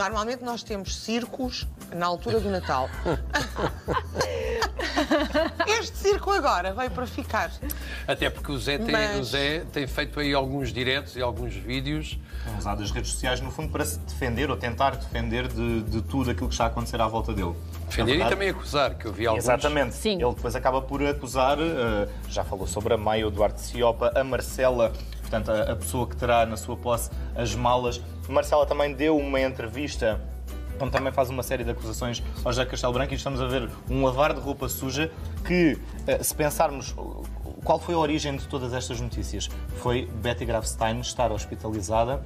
Normalmente nós temos circos na altura do Natal. este circo agora veio para ficar. Até porque o Zé, tem, Mas- o Zé tem feito aí alguns diretos e alguns vídeos. Tem usado as redes sociais, no fundo, para se defender ou tentar defender de, de tudo aquilo que está a acontecer à volta dele. Defender e também acusar, que eu vi alguns. Exatamente. Sim. Ele depois acaba por acusar, eh, já falou sobre a Maia, o Duarte Ciopa, a Marcela, portanto, a, a pessoa que terá na sua posse as malas. Marcela também deu uma entrevista onde também faz uma série de acusações ao José Castelo Branco e estamos a ver um lavar de roupa suja que, eh, se pensarmos qual foi a origem de todas estas notícias, foi Betty Grafstein estar hospitalizada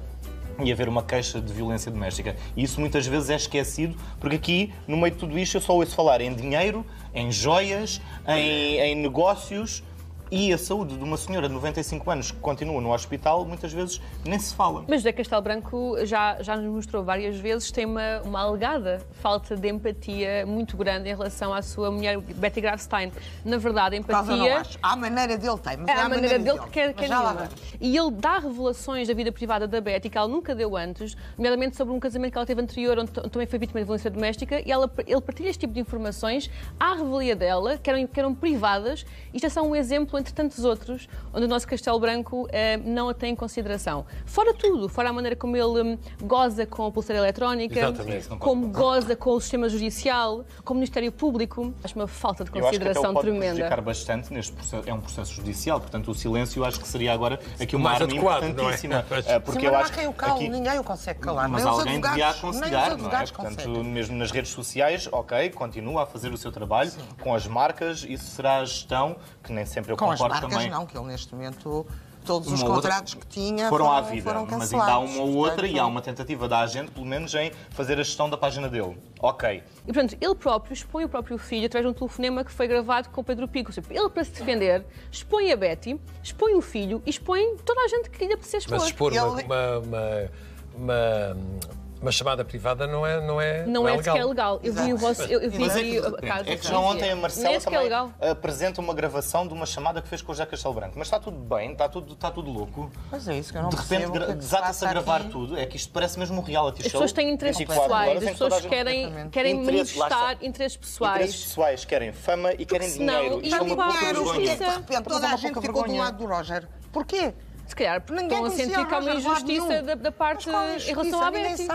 e haver uma queixa de violência doméstica. E isso muitas vezes é esquecido, porque aqui, no meio de tudo isto, eu só ouço falar em dinheiro, em joias, em, em negócios. E a saúde de uma senhora de 95 anos que continua no hospital, muitas vezes nem se fala. Mas José Castelo Branco já, já nos mostrou várias vezes tem uma, uma alegada falta de empatia muito grande em relação à sua mulher Betty Grafstein. Na verdade, a empatia. À maneira dele tem, mas é é a maneira dele que quer, Mas quer lá nenhuma. E ele dá revelações da vida privada da Betty que ela nunca deu antes, nomeadamente sobre um casamento que ela teve anterior, onde também foi vítima de violência doméstica, e ela, ele partilha este tipo de informações à revelia dela, que eram, que eram privadas. Isto é só um exemplo entre tantos outros, onde o nosso Castelo Branco eh, não a tem em consideração. Fora tudo, fora a maneira como ele hum, goza com a pulseira eletrónica, Exatamente. como goza com o sistema judicial, com o Ministério Público. Acho uma falta de Eu acho que consideração pode tremenda. bastante neste processo. É um processo judicial, portanto, o silêncio acho que seria agora aqui uma Mais arma adequado, não é? importantíssima. Eh, Sim, Porque mas eu acho quem o que cale, aqui... ninguém o consegue calar. Mas alguém advogados, devia aconselhar, não é? Portanto, conseguem. mesmo nas redes sociais, ok, continua a fazer o seu trabalho com as marcas, isso será a gestão, que nem sempre eu Com as marcas também. não, que ele neste momento, todos os Uma outra- contratos que tinha foram, foram, à vida, foram mas ainda há uma ou outra e há Portanto, uma tentativa da agente, pelo menos, em fazer a gestão da página dele. Ok. E, portanto, ele próprio expõe o próprio filho através de um telefonema que foi gravado com o Pedro Pico. Ou seja, Ele, para se defender, expõe a Betty, expõe o filho e expõe toda a gente que lhe apetecer expor. Mas expor Ele- uma, uma, uma, uma chamada privada não é, não é, Não, é sequer legal. legal. Eu vi o vosso. Eu, eu vi Mas é aqui que, a casa. é que já ontem a Marcela sequer também legal. apresenta uma gravação de uma chamada que fez com o José Castelo Branco. Mas está tudo bem, está tudo, está tudo louco. Pois é isso que eu não De repente é desata-se a gravar aqui. tudo. É que isto parece mesmo um reality As show. pessoas têm interesses 24 pessoais, as pessoas querem, querem manifestar interesses pessoais. Interesses pessoais, querem fama e querem dinheiro. e Isto é uma não pouca vergonha. de repente Mas toda é a uma gente ficou do lado do Roger. Porquê? Se calhar porque Ninguém estão a sentir que há uma injustiça da, da parte Mas é em relação à Ninguém Betty. sabe.